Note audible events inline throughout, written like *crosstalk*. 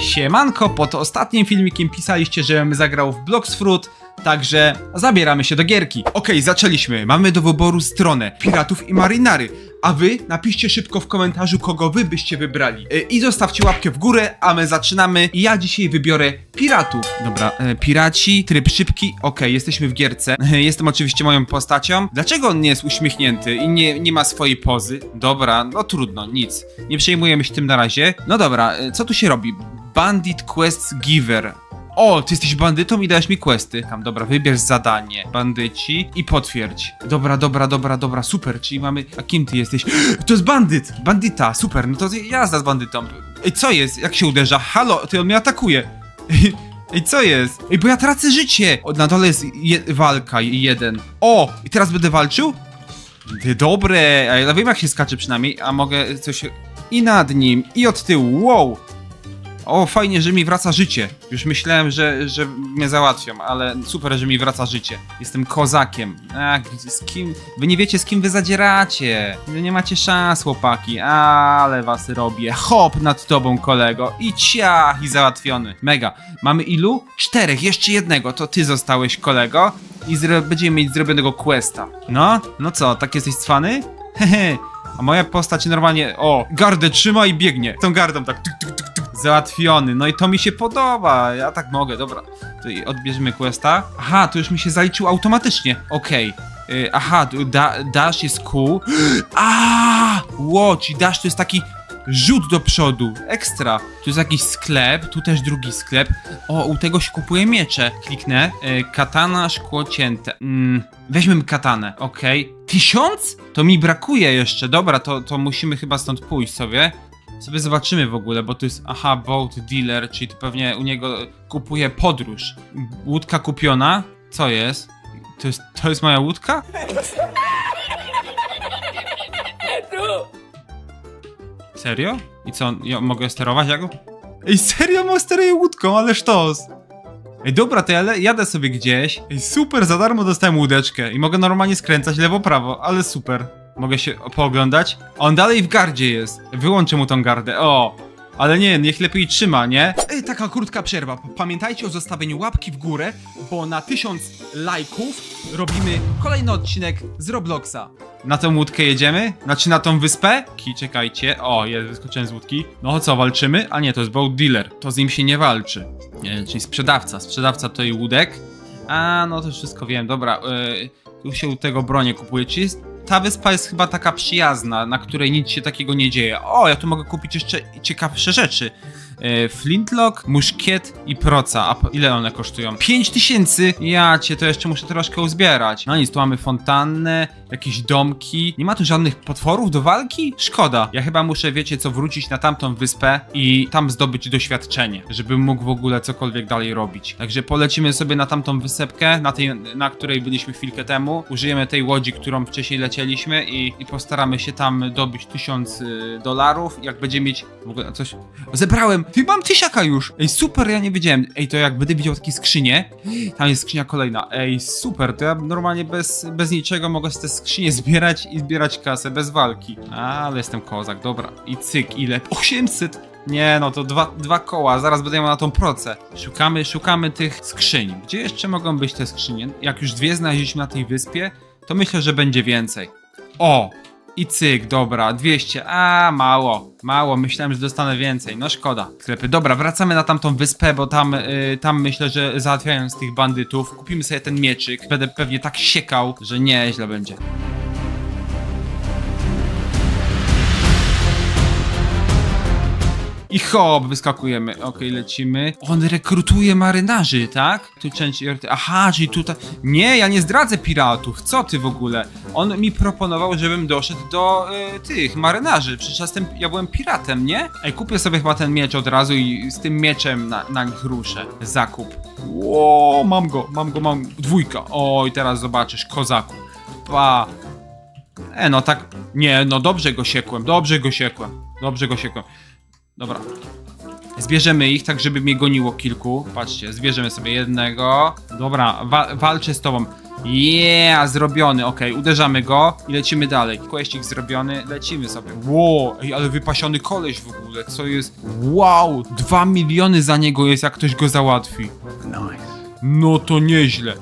Siemanko, pod ostatnim filmikiem pisaliście, żebym zagrał w Bloxfruit, także zabieramy się do gierki. Okej, zaczęliśmy. Mamy do wyboru stronę Piratów i Marynary. A wy napiszcie szybko w komentarzu, kogo wy byście wybrali. E, I zostawcie łapkę w górę, a my zaczynamy. Ja dzisiaj wybiorę piratów. Dobra, e, piraci, tryb szybki. Okej, jesteśmy w gierce. E, Jestem oczywiście moją postacią. Dlaczego on nie jest uśmiechnięty i nie, nie ma swojej pozy? Dobra, no trudno, nic. Nie przejmujemy się tym na razie. No dobra, co tu się robi? Bandit Quest Giver. O, ty jesteś bandytą i dajesz mi questy. Tam, dobra, wybierz zadanie. Bandyci i potwierdź. Dobra, dobra, dobra, dobra, super. Czyli mamy. A kim ty jesteś? *gasps* To jest bandyt! Bandita, super, no to jazda z bandytą. Ej, co jest? Jak się uderza? Halo, ty on mnie atakuje. *laughs* Ej, co jest? Ej, bo ja tracę życie! O, na dole jest je walka, jeden. O! I teraz będę walczył? Ty, dobre! Ja wiem jak się skacze przynajmniej, a mogę coś... I nad nim, i od tyłu, wow! O, fajnie, że mi wraca życie. Już myślałem, że, że mnie załatwią, ale super, że mi wraca życie. Jestem kozakiem. A, z kim? Wy nie wiecie, z kim wy zadzieracie. Wy nie macie szans, chłopaki. Ale was robię. Hop nad tobą, kolego. I ciach, i załatwiony. Mega. Mamy ilu? Czterech, jeszcze jednego. To ty zostałeś, kolego. I będziemy mieć zrobionego questa. No? No co, tak jesteś cwany? *laughs* Hehe. A moja postać normalnie, o, gardę trzyma i biegnie. Tą gardą tak tuk, tuk, załatwiony. No i to mi się podoba. Ja tak mogę, dobra. Tutaj odbierzemy questa. Aha, to już mi się zaliczył automatycznie. Okej. Y, aha, da, dash jest cool. *gasps* A, ło, czyli dash to jest taki rzut do przodu. Ekstra. Tu jest jakiś sklep, tu też drugi sklep. O, u tego się kupuje miecze. Kliknę. Y, katana, szkło cięte. Mm, weźmy katanę, okej. Tysiąc? To mi brakuje jeszcze. Dobra, to, to musimy chyba stąd pójść sobie. Sobie zobaczymy w ogóle, bo to jest, aha, boat dealer, czyli to pewnie u niego kupuje podróż. Łódka kupiona? Co jest? To jest, to jest moja łódka? Serio? I co, ja mogę sterować jako? Ej, serio mo steruję łódką, ale sztos! Ej, dobra, to ja jadę sobie gdzieś. Ej, super, za darmo dostałem łódeczkę i mogę normalnie skręcać lewo-prawo, ale super. Mogę się pooglądać. On dalej w gardzie jest. Wyłączę mu tą gardę. O! Ale nie, niech lepiej trzyma, nie? Ej, taka krótka przerwa. Pamiętajcie o zostawieniu łapki w górę, bo na tysiąc lajków robimy kolejny odcinek z Robloxa. Na tą łódkę jedziemy? Znaczy na tą wyspę? Ki, czekajcie. O, jest, wyskoczyłem z łódki. No co, walczymy? A nie, to jest boat dealer. To z nim się nie walczy. Nie, czyli sprzedawca. Sprzedawca to i łódek. A, no to wszystko wiem. Dobra, yy, tu się u tego bronię kupuje. Czy jest ta wyspa jest chyba taka przyjazna, na której nic się takiego nie dzieje. O, ja tu mogę kupić jeszcze ciekawsze rzeczy. E, flintlock, muszkiet i proca. A ile one kosztują? 5000! Ja cię, to jeszcze muszę troszkę uzbierać. No nic, tu mamy fontannę, jakieś domki. Nie ma tu żadnych potworów do walki? Szkoda. Ja chyba muszę, wiecie co, wrócić na tamtą wyspę i tam zdobyć doświadczenie, żebym mógł w ogóle cokolwiek dalej robić. Także polecimy sobie na tamtą wysepkę, na tej, na której byliśmy chwilkę temu. Użyjemy tej łodzi, którą wcześniej lecieliśmy i, i postaramy się tam dobyć 1000 y, dolarów. Jak będzie mieć w ogóle coś... Zebrałem! Ty mam tysiaka już! Ej, super, ja nie wiedziałem. Ej, to jak będę widział takie skrzynie, tam jest skrzynia kolejna. Ej, super, to ja normalnie bez, bez niczego mogę te skrzynie zbierać i zbierać kasę bez walki. Ale jestem kozak, dobra. I cyk, ile? 800! Nie, no to dwa, dwa koła, zaraz będę miał na tą procę. Szukamy, szukamy tych skrzyń. Gdzie jeszcze mogą być te skrzynie? Jak już dwie znaleźliśmy na tej wyspie, to myślę, że będzie więcej. O! I cyk, dobra, 200, a mało, mało, myślałem, że dostanę więcej, no szkoda. Sklepy, dobra, wracamy na tamtą wyspę, bo tam, y, tam myślę, że załatwiają z tych bandytów. Kupimy sobie ten mieczyk, będę pewnie tak siekał, że nieźle będzie. I hop, wyskakujemy. Okej, lecimy. On rekrutuje marynarzy, tak? Tu część. Aha, czyli tutaj. Nie, ja nie zdradzę piratów. Co ty w ogóle? On mi proponował, żebym doszedł do y, tych marynarzy. Przecież ja, jestem, ja byłem piratem, nie? Ej, kupię sobie chyba ten miecz od razu i z tym mieczem na, na nich ruszę. Zakup. Ło, mam go, mam go, mam. Dwójka. Oj, teraz zobaczysz, kozaku. Pa. E, no tak. Nie, no dobrze go siekłem, dobrze go siekłem. Dobrze go siekłem. Dobra. Zbierzemy ich tak, żeby mnie goniło kilku. Patrzcie, zbierzemy sobie jednego. Dobra, wa walczę z tobą. Yeah, zrobiony, okej, uderzamy go i lecimy dalej. Questik zrobiony, lecimy sobie. Wow, ej, ale wypasiony koleś w ogóle, co jest? Wow, dwa miliony za niego jest, jak ktoś go załatwi. No to nieźle.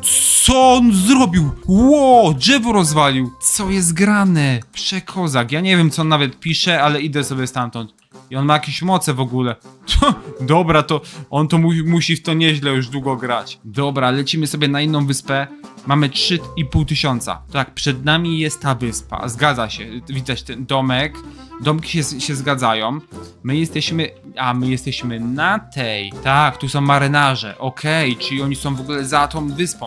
Co on zrobił? Ło, drzewo rozwalił. Co jest grane? Przekozak. Ja nie wiem, co on nawet pisze, ale idę sobie stamtąd. I on ma jakieś moce w ogóle. *laughs* Dobra, to on to mu musi w to nieźle już długo grać. Dobra, lecimy sobie na inną wyspę. Mamy 3,5 tysiąca. Tak, przed nami jest ta wyspa. Zgadza się. Widać ten domek. Domki się, się zgadzają. My jesteśmy. A, my jesteśmy na tej. Tak, tu są marynarze. Okej, czyli oni są w ogóle za tą wyspą.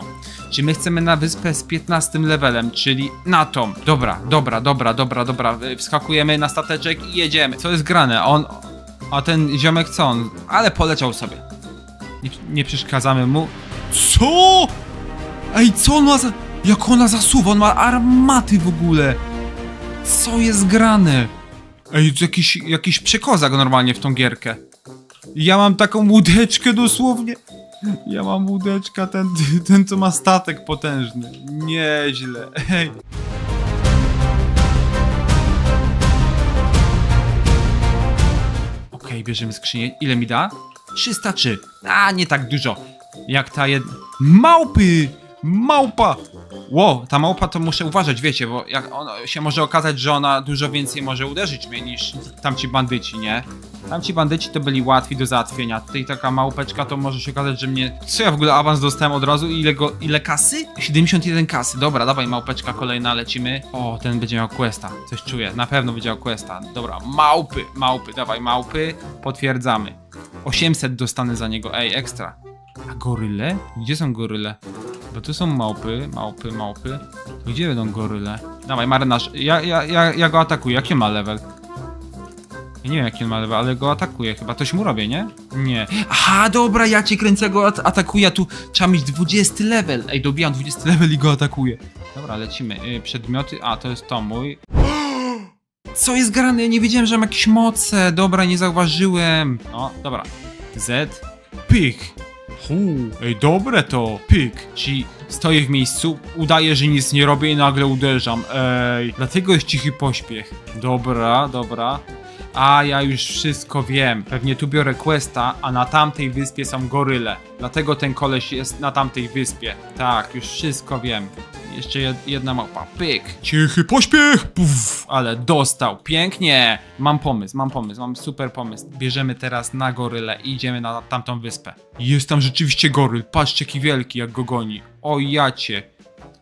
Czy my chcemy na wyspę z 15 levelem, czyli na tą. Dobra, dobra, dobra, dobra, dobra. Wskakujemy na stateczek i jedziemy. Co jest grane? On. A ten ziomek co on? Ale poleciał sobie. Nie, nie przeszkadzamy mu. Co? Ej, co on ma za... Jak ona zasuwa? On ma armaty w ogóle. Co jest grane? Ej, to jakiś, jakiś przekozak normalnie w tą gierkę. Ja mam taką łódeczkę dosłownie. Ja mam łódeczka, ten, ten co ma statek potężny. Nieźle. Ej. Bierzemy skrzynię. Ile mi da? 303. A, nie tak dużo. Jak ta jed... Małpy! Małpa! Ło, ta małpa to muszę uważać, wiecie, bo jak ono się może okazać, że ona dużo więcej może uderzyć mnie niż tamci bandyci, nie? Tamci bandyci to byli łatwi do załatwienia. Tutaj taka małpeczka to może się okazać, że mnie... Co ja w ogóle awans dostałem od razu? Ile go... Ile kasy? 71 kasy. Dobra, dawaj małpeczka kolejna, lecimy. O, ten będzie miał questa. Coś czuję. Na pewno będzie miał questa. Dobra, małpy, małpy, dawaj małpy. Potwierdzamy. 800 dostanę za niego. Ej, ekstra. A goryle? Gdzie są goryle? Bo tu są małpy, małpy, małpy. Gdzie będą goryle? Dawaj, marynarz. Ja, ja, ja, ja go atakuję. Jaki ma level? Ja nie wiem jaki ma level, ale go atakuję chyba. Coś mu robię, nie? Nie. Aha, dobra, ja cię kręcę, go at atakuję. Tu trzeba mieć 20 level. Ej, dobijam 20 level i go atakuję. Dobra, lecimy. Yy, przedmioty. A, to jest to mój. *gasps* Co jest grane? Ja nie wiedziałem, że mam jakieś moce. Dobra, nie zauważyłem. No, dobra. Z. Pych. Hu, ej, dobre to. Pyk. Czyli stoję w miejscu, udaję, że nic nie robię i nagle uderzam. Ej, dlatego jest cichy pośpiech. Dobra, dobra. A ja już wszystko wiem. Pewnie tu biorę questa, a na tamtej wyspie są goryle. Dlatego ten koleś jest na tamtej wyspie. Tak, już wszystko wiem. Jeszcze jed- jedna małpa. Pyk. Cichy pośpiech. Puf, ale dostał. Pięknie. Mam pomysł, mam pomysł, mam super pomysł. Bierzemy teraz na goryle i idziemy na tamtą wyspę. Jest tam rzeczywiście goryl. Patrzcie, jaki wielki, jak go goni. O jacie.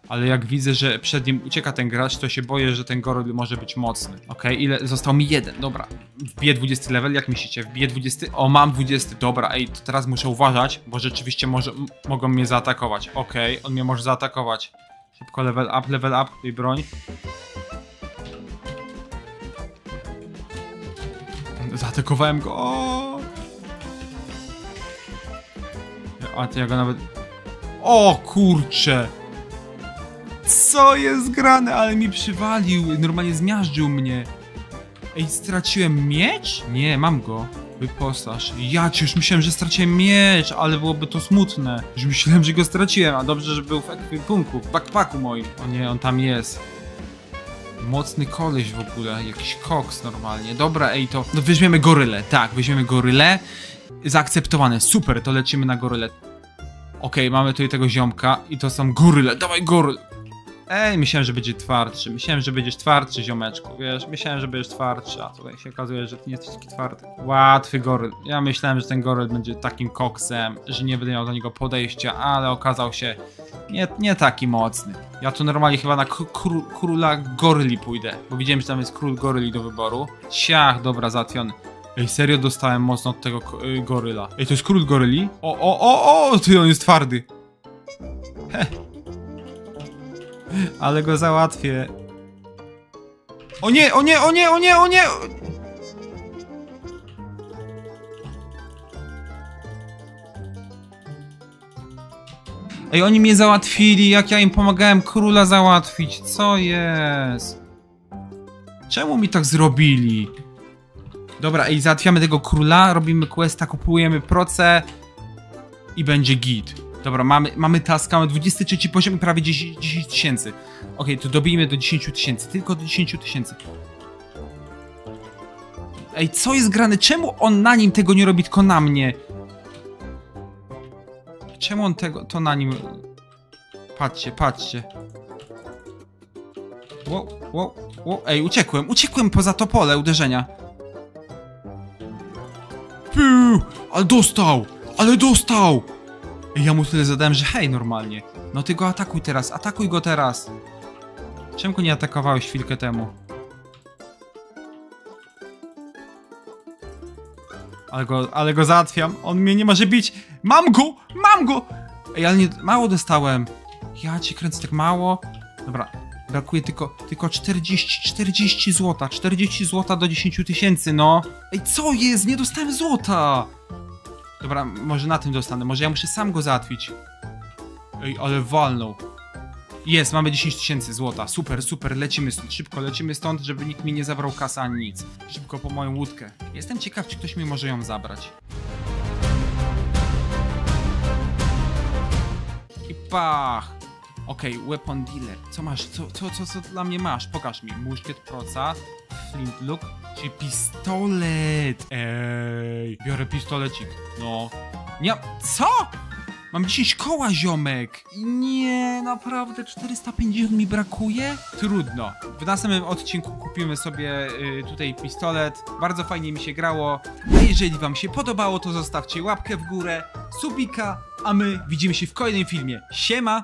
Ale jak widzę, że przed nim ucieka ten gracz, to się boję, że ten goryl może być mocny. Okej, ile? Został mi jeden, dobra. Wbiję 20 level, jak myślicie? Wbiję 20? O, mam 20, dobra, ej, to teraz muszę uważać, bo rzeczywiście może, mogą mnie zaatakować. Okej, on mnie może zaatakować. Szybko level up, level up, i broń. Zaatakowałem go, o! A to ja go nawet... O kurcze! Co jest grane? Ale mi przywalił. Normalnie zmiażdżył mnie. Ej, straciłem miecz? Nie, mam go. Wyposaż. Ja ci już myślałem, że straciłem miecz, ale byłoby to smutne. Już myślałem, że go straciłem, a dobrze, że był w ekwipunku, w backpacku moim. O nie, on tam jest. Mocny koleś w ogóle, jakiś koks normalnie. Dobra, ej, to... No weźmiemy gorylę, tak, weźmiemy gorylę. Zaakceptowane, super, to lecimy na gorylę. Okej, mamy tutaj tego ziomka i to są goryle. Dawaj goryl! Ej, myślałem, że będzie twardszy. Myślałem, że będziesz twardszy, ziomeczku. Wiesz, myślałem, że będziesz twardszy, a tutaj się okazuje, że ty nie jesteś taki twardy. Łatwy goryl. Ja myślałem, że ten goryl będzie takim koksem, że nie będę miał do niego podejścia, ale okazał się nie, nie taki mocny. Ja tu normalnie chyba na k- kró- króla goryli pójdę, bo widziałem, że tam jest król goryli do wyboru. Siach, dobra, załatwiony. Ej, serio dostałem mocno od tego y, goryla. Ej, to jest król goryli? O, o, o, o, ty on jest twardy. Ale go załatwię. O nie, o nie, o nie, o nie, o nie! Ej, oni mnie załatwili, jak ja im pomagałem króla załatwić. Co jest? Czemu mi tak zrobili? Dobra, ej, załatwiamy tego króla, robimy questa, kupujemy proce i będzie git. Dobra, mamy, mamy taska, mamy 23 poziom i prawie 10 10 tysięcy. Okej, to dobijmy do 10 tysięcy, tylko do 10 tysięcy. Ej, co jest grane? Czemu on na nim tego nie robi, tylko na mnie? Czemu on tego, to na nim... Patrzcie, patrzcie. Wow, wow, wow. Ej, uciekłem, uciekłem poza to pole uderzenia. Piu, ale dostał, ale dostał. Ja mu tyle zadałem, że hej, normalnie. No ty go atakuj teraz, atakuj go teraz. Czemu go nie atakowałeś chwilkę temu? Ale go, ale go załatwiam. On mnie nie może bić. Mam go! Mam go! Ej, ale nie, mało dostałem. Ja ci kręcę tak mało. Dobra, brakuje tylko, tylko 40, 40 złota. 40 złota do 10 tysięcy, no. Ej, co jest? Nie dostałem złota! Dobra, może na tym dostanę. Może ja muszę sam go załatwić. Ej, ale walnął. Jest, mamy 10 tysięcy złota. Super, super, lecimy stąd. Szybko lecimy stąd, żeby nikt mi nie zabrał kasy ani nic. Szybko po moją łódkę. Jestem ciekaw, czy ktoś mi może ją zabrać. I pach! Okej, weapon dealer. Co masz? Co, co, co, co dla mnie masz? Pokaż mi. Muszkiet proca, flintlock, czyli pistolet. Ej, biorę pistolecik. No. Nie, co? Mam 10 koła, ziomek! Nie, naprawdę 450 mi brakuje? Trudno. W następnym odcinku kupimy sobie y, tutaj pistolet. Bardzo fajnie mi się grało. A jeżeli wam się podobało, to zostawcie łapkę w górę, subika, a my widzimy się w kolejnym filmie. Siema!